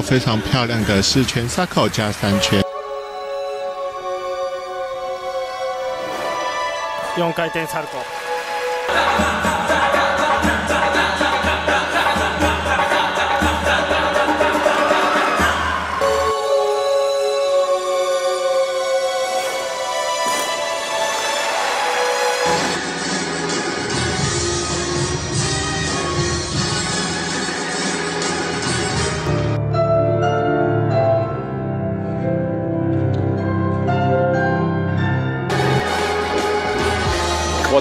到非常漂亮的四圈沙口加三圈。4回転サルコー「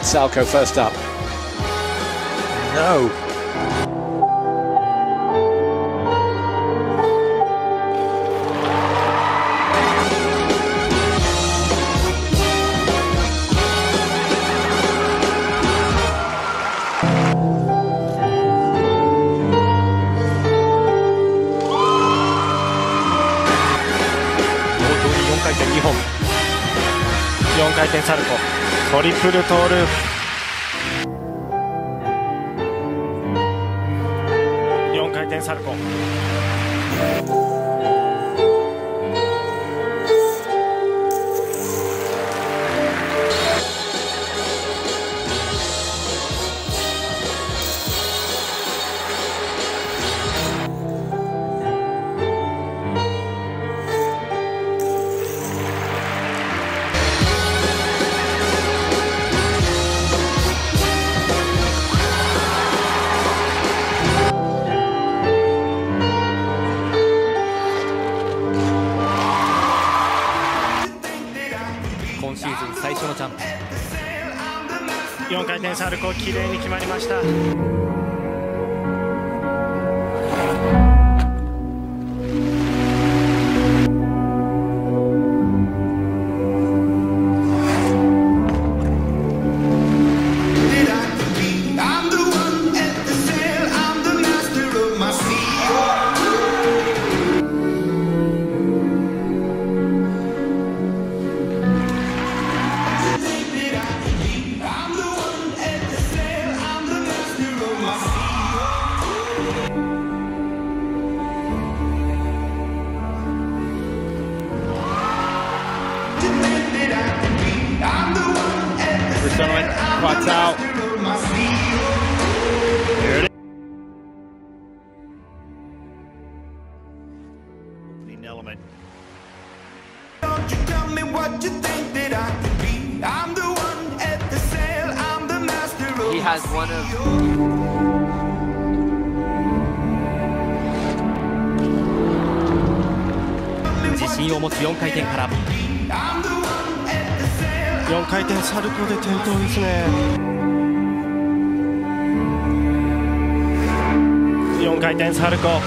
Salchow first up. No.4 回転2本4回転サルコートリプルトーループ。4回転サルコー。のジャンプ4回転サルコー綺麗に決まりました。He has one of自信を持つ4回転から 4回転サルコーで転倒ですね。4回転サルコー。